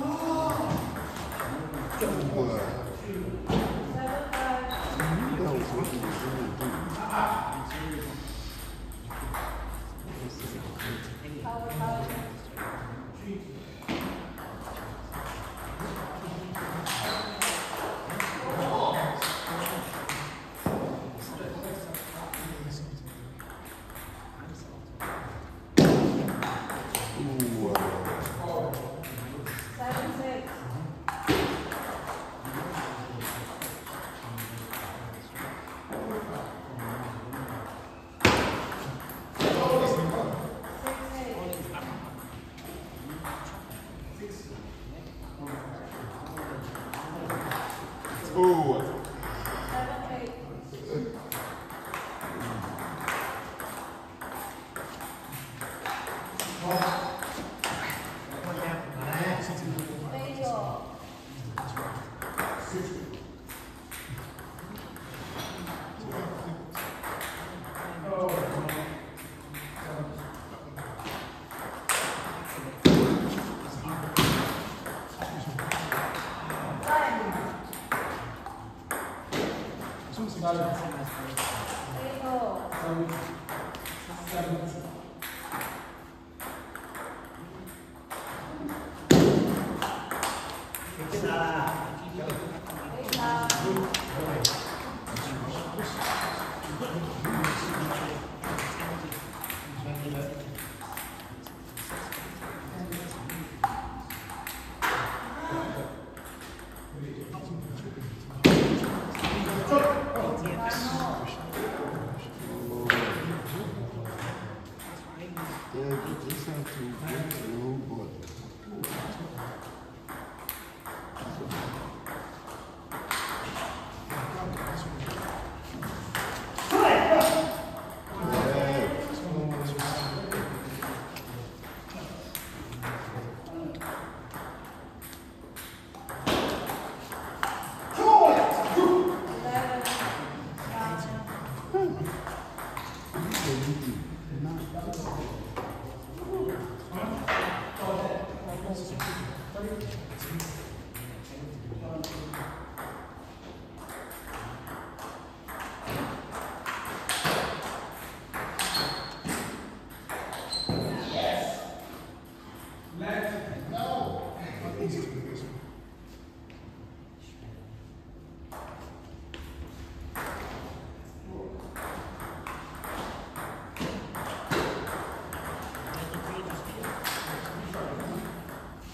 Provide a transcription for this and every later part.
哦，这么过来。Ooh.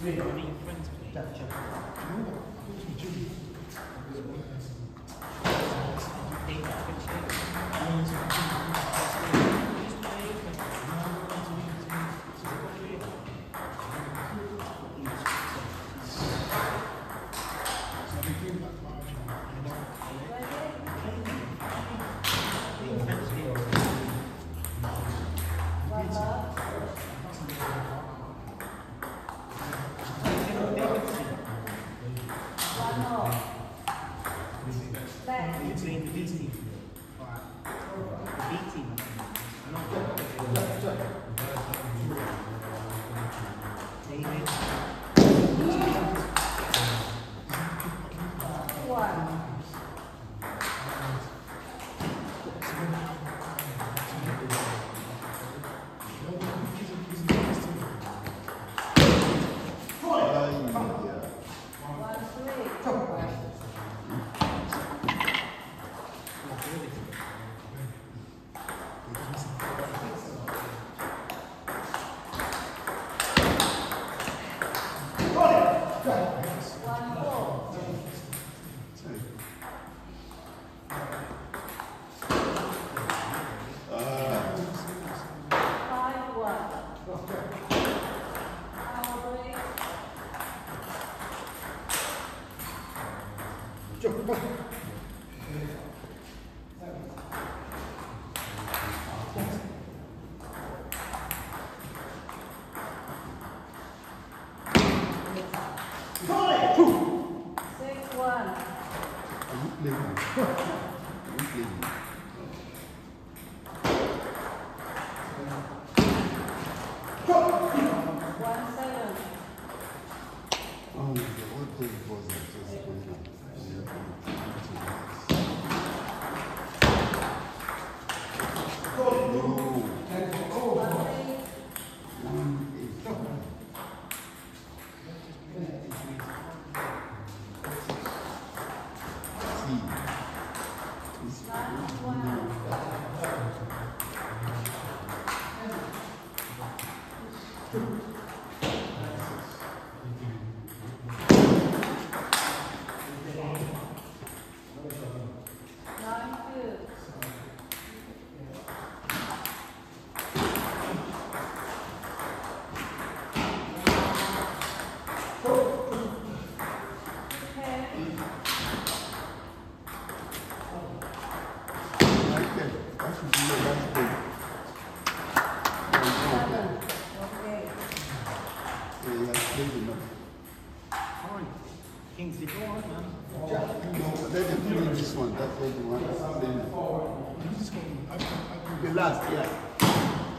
Six 플레이.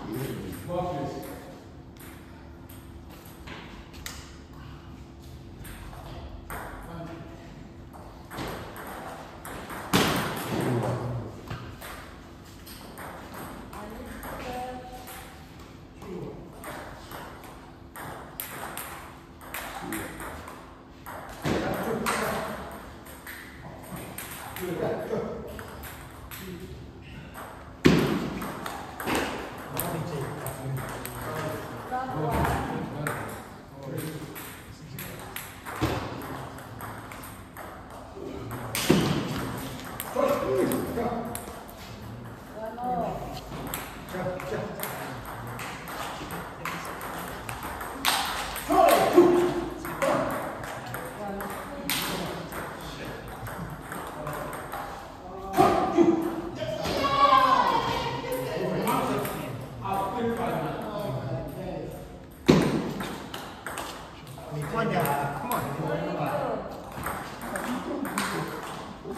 Yeah. 你快点来，快点来。为？